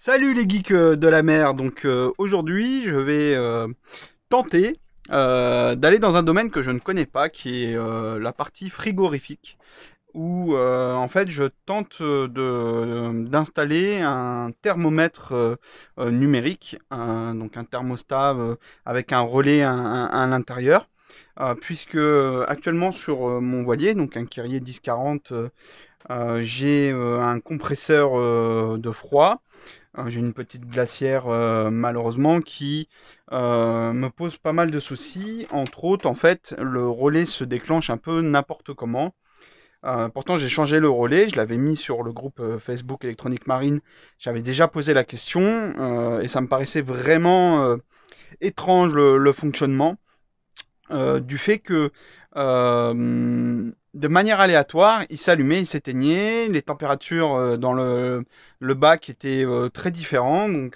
Salut les geeks euh, de la mer. Donc euh, aujourd'hui, je vais euh, tenter d'aller dans un domaine que je ne connais pas, qui est la partie frigorifique, où en fait je tente d'installer un thermomètre numérique, un- donc un thermostat avec un relais à, l'intérieur. puisque actuellement sur mon voilier, donc un Kyrie 1040, euh, euh, j'ai un compresseur de froid J'ai une petite glacière euh, malheureusement qui euh, me pose pas mal de soucis. Entre autres, en fait, le relais se déclenche un peu n'importe comment. Euh, pourtant, j'ai changé le relais, je l'avais mis sur le groupe Facebook Électronique Marine. J'avais déjà posé la question et ça me paraissait vraiment étrange le, fonctionnement du fait que euh, de manière aléatoire, il s'allumait, il s'éteignait, les températures euh, dans le, bac étaient euh, très différentes,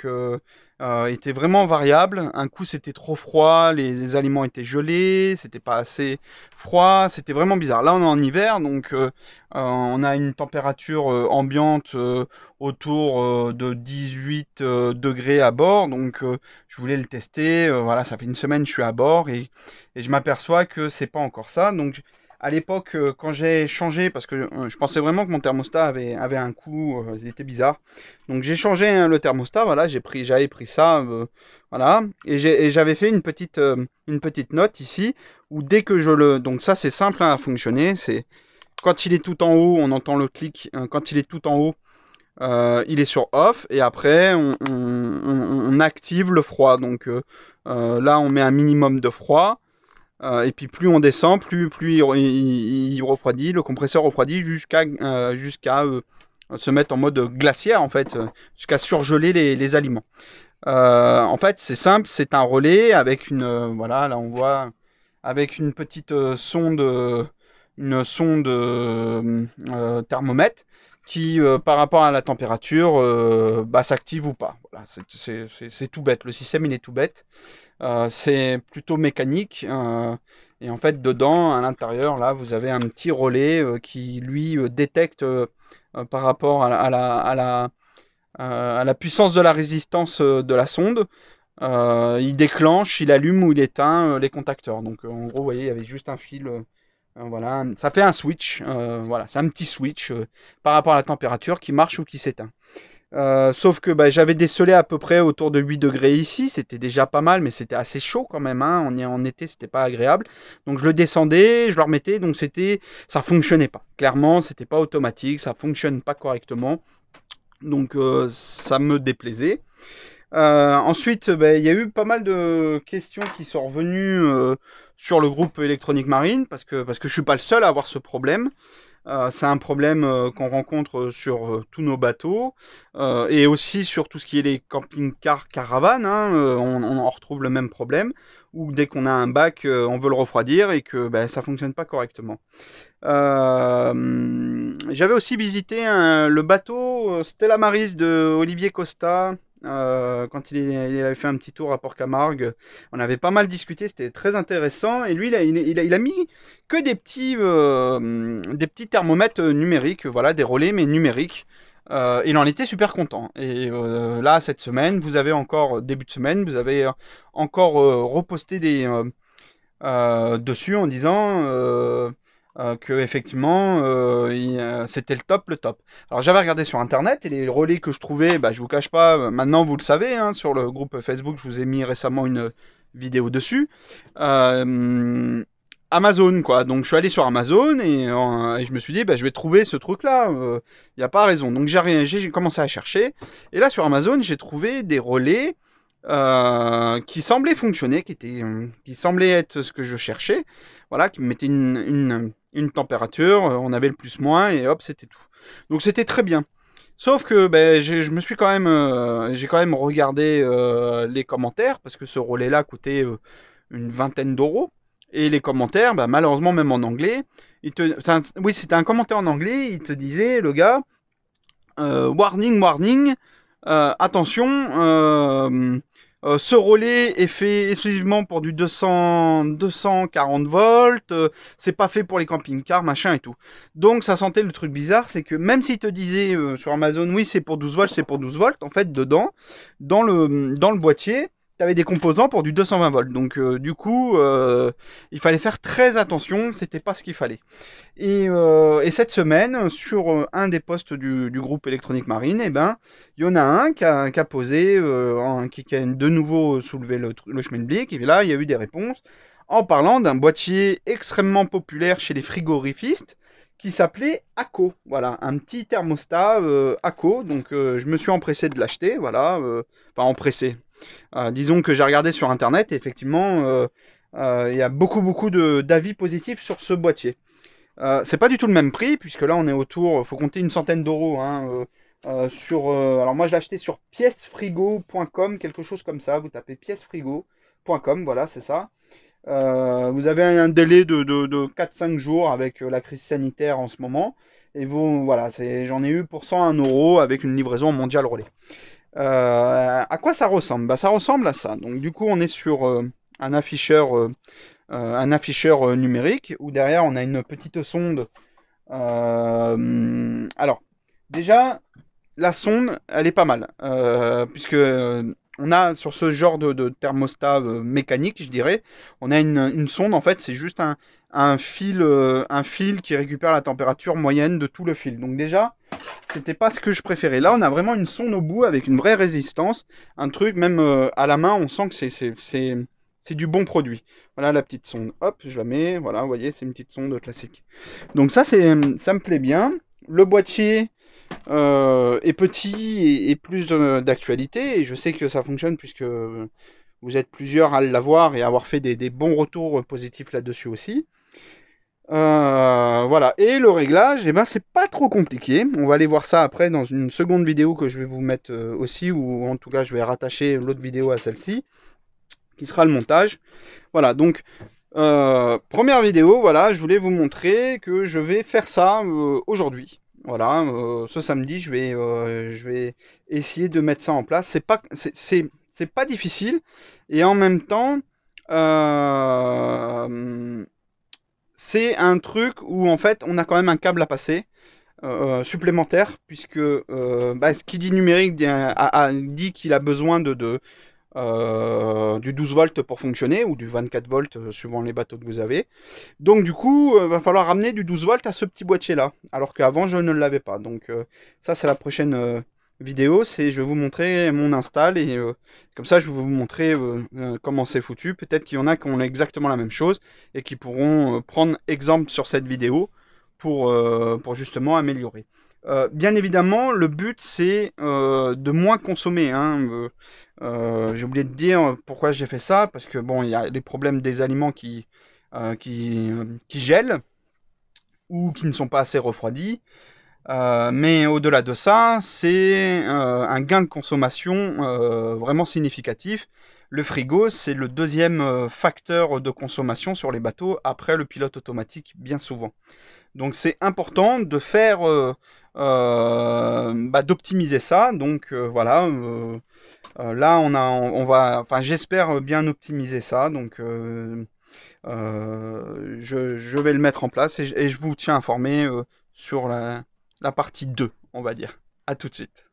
euh, étaient vraiment variables. Un coup c'était trop froid, les, aliments étaient gelés, c'était pas assez froid, c'était vraiment bizarre. Là on est en hiver, donc euh, euh, on a une température ambiante autour de 18 euh, degrés à bord, donc je voulais le tester. voilà, ça fait une semaine je suis à bord et et je m'aperçois que c'est pas encore ça. Donc, à l'époque, euh, quand j'ai changé, parce que euh, je pensais vraiment que mon thermostat avait, avait un coup, euh, il était bizarre. Donc, j'ai changé hein, le thermostat, voilà, j'ai pris, j'avais pris ça, voilà, et j'avais fait une petite, une petite note ici, où dès que je le... Donc, ça, c'est simple hein, à fonctionner, c'est quand il est tout en haut, on entend le clic, quand il est tout en haut, il est sur off, et après, on, active le froid. Donc, là, on met un minimum de froid. Euh, et puis plus on descend, plus, il, re- il- il refroidit, le compresseur refroidit jusqu'à euh, euh, se mettre en mode glaciaire en fait, jusqu'à surgeler les, aliments. En fait, c'est simple, c'est un relais avec une voilà, là on voit avec une petite sonde, une sonde thermomètre qui, par rapport à la température, bah, s'active ou pas. Voilà, c'est tout bête. Le système il est tout bête. Euh, c'est plutôt mécanique. euh, et en fait, dedans, à l'intérieur, là, vous avez un petit relais euh, qui, lui, détecte par rapport à la, puissance de la résistance de la sonde. Il déclenche, il allume ou il éteint les contacteurs. Donc, en gros, vous voyez, il y avait juste un fil. voilà, ça fait un switch. voilà, c'est un petit switch par rapport à la température qui marche ou qui s'éteint. Euh, sauf que bah, j'avais décelé à peu près autour de 8 degrés ici, c'était déjà pas mal, mais c'était assez chaud quand même. Hein. On en été, c'était pas agréable. Donc je le descendais, je le remettais, donc c'était, ça fonctionnait pas. Clairement, c'était pas automatique, ça fonctionne pas correctement. Donc euh, ça me déplaisait. Euh, ensuite, bah, il y a eu pas mal de questions qui sont revenues sur le groupe électronique marine parce que parce que je suis pas le seul à avoir ce problème. Euh, c'est un problème euh, qu'on rencontre sur euh, tous nos bateaux et aussi sur tout ce qui est les camping-cars caravanes. hein, on, retrouve le même problème où dès qu'on a un bac, on veut le refroidir et que ben, ça fonctionne pas correctement. J'avais aussi visité le bateau Stella Maris de Olivier Costa. Euh, quand il, avait fait un petit tour à Port-Camargue, on avait pas mal discuté, c'était très intéressant. Et lui, il a, mis que des petits, euh, thermomètres numériques, voilà, des relais mais numériques. Euh, il en était super content. Et euh, là, cette semaine, vous avez encore, début de semaine, vous avez euh, encore euh, reposté des, euh, euh, dessus en disant euh, que effectivement euh, c'était le top, le top. Alors j'avais regardé sur internet et les relais que je trouvais, bah, je vous cache pas, euh, maintenant vous le savez, hein, sur le groupe Facebook, je vous ai mis récemment une vidéo dessus. Euh, Amazon quoi, donc je suis allé sur Amazon et, je me suis dit bah, je vais trouver ce truc là, il n'y a pas raison. Donc j'ai commencé à chercher et là sur Amazon j'ai trouvé des relais qui semblaient fonctionner, qui, étaient, euh, qui semblaient être ce que je cherchais, voilà, qui me mettaient une, une, une température, euh, on avait le plus-moins et hop c'était tout. Donc c'était très bien. Sauf que ben, je me suis quand même, euh, j'ai quand même regardé euh, les commentaires parce que ce relais-là coûtait une vingtaine d'euros. Et les commentaires, bah, malheureusement, même en anglais, oui, c'était un commentaire en anglais, il te disait, le gars, warning, warning, attention, euh, ce relais est fait exclusivement pour du 200, 240 volts. Euh, c'est pas fait pour les camping-cars, machin et tout. Donc ça sentait le truc bizarre, c'est que même s'il te disait euh, sur Amazon, oui c'est pour 12 volts, c'est pour 12 volts, en fait dedans, dans le, dans le boîtier, des composants pour du 220 volts. Donc euh, du coup, euh, il fallait faire très attention, c'était pas ce qu'il fallait. Et, euh, cette semaine, sur un des postes du, groupe électronique marine, et eh ben, il y en a un qui a, posé, qui, a de nouveau soulevé le, chemin de blic, et là, il y a eu des réponses en parlant d'un boîtier extrêmement populaire chez les frigorifistes qui s'appelait ACO. Voilà, un petit thermostat ACO. Donc je me suis empressé de l'acheter. Voilà, enfin empressé. Euh, disons que j'ai regardé sur internet et effectivement, euh, euh, il y a beaucoup beaucoup d'avis positifs sur ce boîtier. c'est pas du tout le même prix puisque là on est autour, faut compter une centaine d'euros. Hein, alors moi je l'ai acheté sur piècefrigo.com, quelque chose comme ça. Vous tapez piècefrigo.com, voilà, c'est ça. vous avez un délai de, de 4-5 jours avec la crise sanitaire en ce moment. Et vous, voilà, j'en ai eu pour 101 euros avec une livraison mondiale relais. Euh, à quoi ça ressemble? Bah, Ça ressemble à ça. Donc du coup, on est sur euh, un afficheur, euh, un afficheur numérique où derrière on a une petite sonde. alors, déjà, la sonde, elle est pas mal, puisque on a sur ce genre de, thermostat mécanique, je dirais, on a une, sonde. En fait, c'est juste un fil, un fil qui récupère la température moyenne de tout le fil. Donc déjà, c'était pas ce que je préférais. Là, on a vraiment une sonde au bout avec une vraie résistance. Un truc, même euh, à la main, on sent que c'est du bon produit. Voilà la petite sonde. Hop, je la mets. Voilà, vous voyez, c'est une petite sonde classique. Donc ça, ça me plaît bien. Le boîtier euh, est petit et, plus d'actualité. Et je sais que ça fonctionne puisque vous êtes plusieurs à l'avoir et avoir fait des, des bons retours positifs là-dessus aussi. Euh, voilà, et le réglage, eh ben, c'est pas trop compliqué. On va aller voir ça après dans une seconde vidéo que je vais vous mettre euh, aussi, ou en tout cas je vais rattacher l'autre vidéo à celle-ci, qui sera le montage. Voilà, donc euh, première vidéo, voilà, je voulais vous montrer que je vais faire ça aujourd'hui. Voilà, ce samedi, je vais, essayer de mettre ça en place. C'est pas, c'est pas difficile, et en même temps, c'est un truc où en fait on a quand même un câble à passer euh, supplémentaire puisque euh, bah, ce qui dit numérique dit, qu'il a besoin de, euh, du 12 volts pour fonctionner ou du 24 volts suivant les bateaux que vous avez. Donc du coup, il va falloir ramener du 12 volts à ce petit boîtier là, alors qu'avant je ne l'avais pas. Donc ça c'est la prochaine vidéo, c'est je vais vous montrer mon install et euh, comme ça je vais vous montrer euh, euh, comment c'est foutu. Peut-être qu'il y en a qui ont exactement la même chose et qui pourront prendre exemple sur cette vidéo pour, pour justement améliorer. bien évidemment, le but c'est de moins consommer. Hein. j'ai oublié de dire pourquoi j'ai fait ça, parce que bon, il y a les problèmes des aliments qui, qui, qui gèlent ou qui ne sont pas assez refroidis. Euh, mais au-delà de ça, c'est euh, un gain de consommation euh, vraiment significatif. Le frigo, c'est le deuxième facteur de consommation sur les bateaux après le pilote automatique, bien souvent. Donc c'est important de faire, bah, d'optimiser ça. Donc voilà, là on a, on va, enfin j'espère bien optimiser ça. Donc je, je, vais le mettre en place et je vous tiens informé sur la, la partie 2, on va dire. A tout de suite.